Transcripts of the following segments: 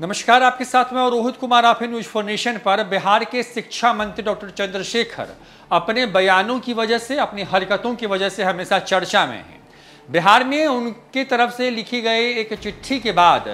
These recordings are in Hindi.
नमस्कार, आपके साथ मैं रोहित कुमार, आप न्यूज़ फॉर्मेशन पर। बिहार के शिक्षा मंत्री डॉक्टर चंद्रशेखर अपने बयानों की वजह से, अपनी हरकतों की वजह से हमेशा चर्चा में हैं। बिहार में उनके तरफ़ से लिखी गई एक चिट्ठी के बाद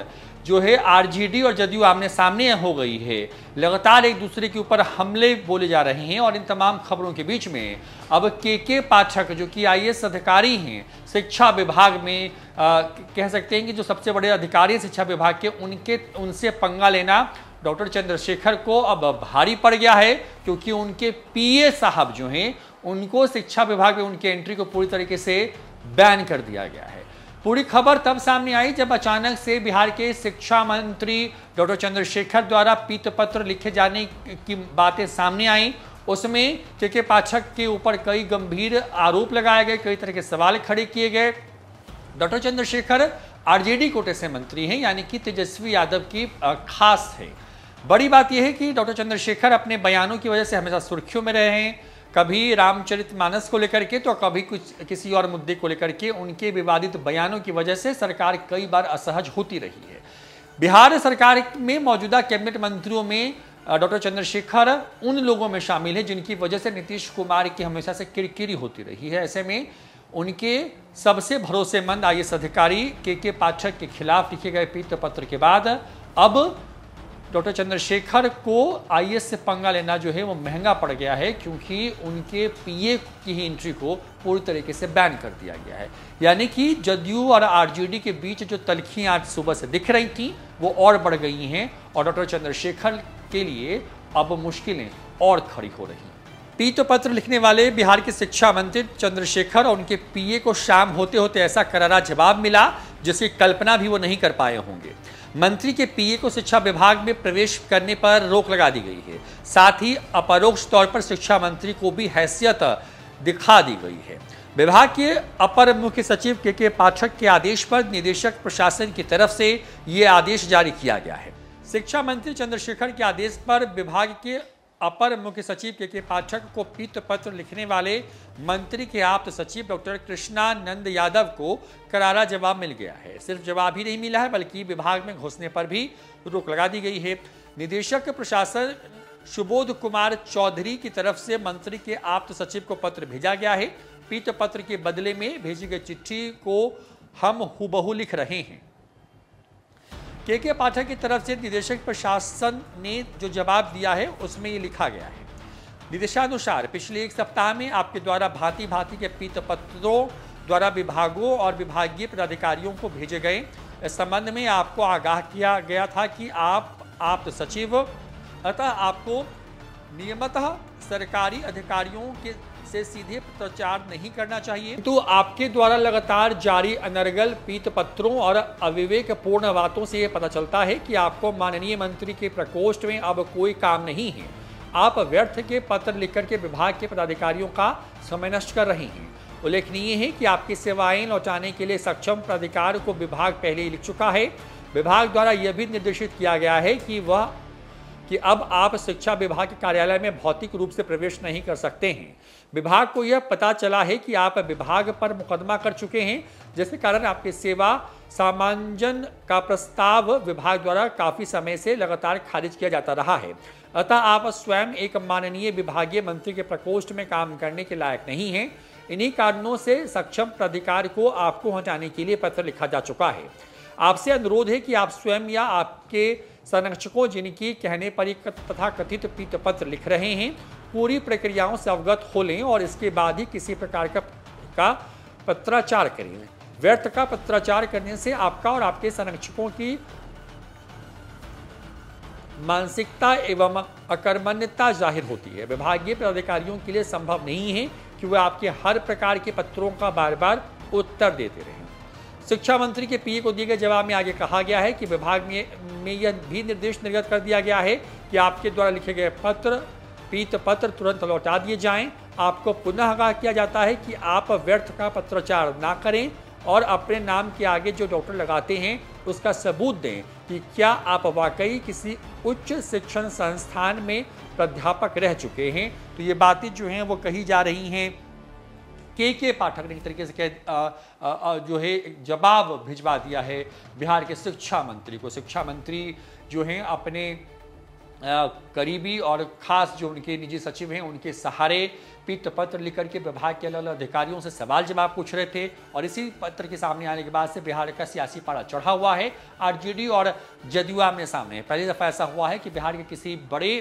जो है आरजेडी और जदयू आमने सामने हो गई है। लगातार एक दूसरे के ऊपर हमले बोले जा रहे हैं और इन तमाम खबरों के बीच में अब के के पाठक जो कि आईएएस अधिकारी हैं शिक्षा विभाग में आ, कह सकते हैं कि जो सबसे बड़े अधिकारी हैं शिक्षा विभाग के उनके उनसे पंगा लेना डॉक्टर चंद्रशेखर को अब भारी पड़ गया है क्योंकि उनके पीए साहब जो हैं उनको शिक्षा विभाग में उनके एंट्री को पूरी तरीके से बैन कर दिया गया है। पूरी खबर तब सामने आई जब अचानक से बिहार के शिक्षा मंत्री डॉक्टर चंद्रशेखर द्वारा पीत पत्र लिखे जाने की बातें सामने आई। उसमें के के पाठक के ऊपर कई गंभीर आरोप लगाए गए, कई तरह के सवाल खड़े किए गए। डॉक्टर चंद्रशेखर आरजेडी कोटे से मंत्री हैं, यानी कि तेजस्वी यादव की खास है। बड़ी बात यह है कि डॉक्टर चंद्रशेखर अपने बयानों की वजह से हमेशा सुर्खियों में रहे हैं। कभी रामचरित मानस को लेकर के तो कभी कुछ, किसी और मुद्दे को लेकर के, उनके विवादित बयानों की वजह से सरकार कई बार असहज होती रही है। बिहार सरकार में मौजूदा कैबिनेट मंत्रियों में डॉक्टर चंद्रशेखर उन लोगों में शामिल है जिनकी वजह से नीतीश कुमार की हमेशा से किरकिरी होती रही है। ऐसे में उनके सबसे भरोसेमंद आई अधिकारी के के पाठक के खिलाफ लिखे गए पीत पत्र के बाद, अब डॉक्टर चंद्रशेखर को आईएएस से पंगा लेना जो है वो महँगा पड़ गया है, क्योंकि उनके पीए की ही एंट्री को पूरी तरीके से बैन कर दिया गया है। यानी कि जदयू और आरजेडी के बीच जो तलखियाँ आज सुबह से दिख रही थी, वो और बढ़ गई हैं और डॉक्टर चंद्रशेखर के लिए अब मुश्किलें और खड़ी हो रही पीत पत्र लिखने वाले बिहार के शिक्षा मंत्री चंद्रशेखर और उनके पीए को शाम होते होते ऐसा करारा जवाब मिला, जिसकी कल्पना भी वो नहीं कर पाए होंगे। मंत्री के पीए को शिक्षा विभाग में प्रवेश करने पर रोक लगा दी गई है। साथ ही अपरोक्ष तौर पर शिक्षा मंत्री को भी हैसियत दिखा दी गई है। विभाग के अपर मुख्य सचिव के के पाठक के आदेश पर निदेशक प्रशासन की तरफ़ से ये आदेश जारी किया गया है। शिक्षा मंत्री चंद्रशेखर के आदेश पर विभाग के अपर मुख्य सचिव के के पाठक को पीत पत्र लिखने वाले मंत्री के आप्त सचिव डॉक्टर कृष्णानंद यादव को करारा जवाब मिल गया है। सिर्फ़ जवाब ही नहीं मिला है, बल्कि विभाग में घुसने पर भी रोक लगा दी गई है। निदेशक प्रशासन सुबोध कुमार चौधरी की तरफ़ से मंत्री के आप्त सचिव को पत्र भेजा गया है। पीत पत्र के बदले में भेजी गई चिट्ठी को हम हुबहू लिख रहे हैं। के के पाठक की तरफ़ से निदेशक प्रशासन ने जो जवाब दिया है, उसमें ये लिखा गया है। निदेशानुसार, पिछले एक सप्ताह में आपके द्वारा भांति भांति के पीत पत्रों द्वारा विभागों और विभागीय पदाधिकारियों को भेजे गए। इस संबंध में आपको आगाह किया गया था कि आप आप सचिव, अतः आपको नियमतः सरकारी अधिकारियों के से सीधे प्रचार नहीं करना चाहिए। तो आपके द्वारा लगातार जारी अनर्गल पीत पत्रों और अविवेक पूर्ण बातों से यह पता चलता है कि आपको माननीय मंत्री के प्रकोष्ठ में अब कोई काम नहीं है। आप व्यर्थ के पत्र लिखकर के विभाग के पदाधिकारियों का समय नष्ट कर रहे हैं। उल्लेखनीय है कि आपकी सेवाएँ लौटाने के लिए सक्षम प्राधिकार को विभाग पहले ही लिख चुका है। विभाग द्वारा यह भी निर्देशित किया गया है कि वह कि अब आप शिक्षा विभाग के कार्यालय में भौतिक रूप से प्रवेश नहीं कर सकते हैं। विभाग को यह पता चला है कि आप विभाग पर मुकदमा कर चुके हैं, जिसके कारण आपकी सेवा सामांजन का प्रस्ताव विभाग द्वारा काफ़ी समय से लगातार खारिज किया जाता रहा है। अतः आप स्वयं एक माननीय विभागीय मंत्री के प्रकोष्ठ में काम करने के लायक नहीं हैं। इन्हीं कारणों से सक्षम प्राधिकार को आपको हटाने के लिए पत्र लिखा जा चुका है। आपसे अनुरोध है कि आप स्वयं या आपके संरक्षकों जिनकी कहने पर एक तथा कथित पीत पत्र लिख रहे हैं पूरी प्रक्रियाओं से अवगत हो लें और इसके बाद ही किसी प्रकार का, का पत्राचार करें। व्यर्थ का पत्राचार करने से आपका और आपके संरक्षकों की मानसिकता एवं अकर्मण्यता ज़ाहिर होती है। विभागीय पदाधिकारियों के लिए संभव नहीं है कि वे आपके हर प्रकार के पत्रों का बार बार उत्तर देते रहें। शिक्षा मंत्री के पीए को दिए गए जवाब में आगे कहा गया है कि विभाग में में यह भी निर्देश निर्गत कर दिया गया है कि आपके द्वारा लिखे गए पत्र, पीत पत्र तुरंत लौटा दिए जाएँ। आपको पुनः आगाह किया जाता है कि आप व्यर्थ का पत्राचार ना करें और अपने नाम के आगे जो डॉक्टर लगाते हैं, उसका सबूत दें कि क्या आप वाकई किसी उच्च शिक्षण संस्थान में प्राध्यापक रह चुके हैं। तो ये बातें जो हैं, वो कही जा रही हैं। के के पाठक ने एक तरीके से कह जो है, जवाब भिजवा दिया है बिहार के शिक्षा मंत्री को। शिक्षा मंत्री जो हैं, अपने करीबी और खास जो उनके निजी सचिव हैं, उनके सहारे पीठ पत्र लिख करके विभाग के अलग अलग अधिकारियों से सवाल जवाब पूछ रहे थे और इसी पत्र के सामने आने के बाद से बिहार का सियासी पारा चढ़ा हुआ है। आरजेडी और जदयू में सामने पहली दफ़ा ऐसा हुआ है कि बिहार के किसी बड़े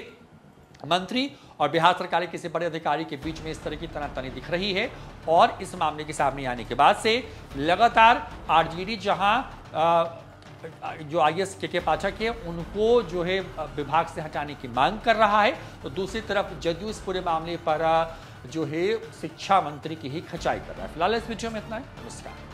मंत्री और बिहार सरकार के किसी बड़े अधिकारी के बीच में इस तरह की तनातनी दिख रही है और इस मामले के सामने आने के बाद से लगातार आरजेडी जहाँ जो आई एस के के पाठक है, उनको जो है विभाग से हटाने की मांग कर रहा है। तो दूसरी तरफ़ जदयू इस पूरे मामले पर जो है, शिक्षा मंत्री की ही खचाई कर रहा है। फ़िलहाल इस वीडियो में इतना है। नमस्कार।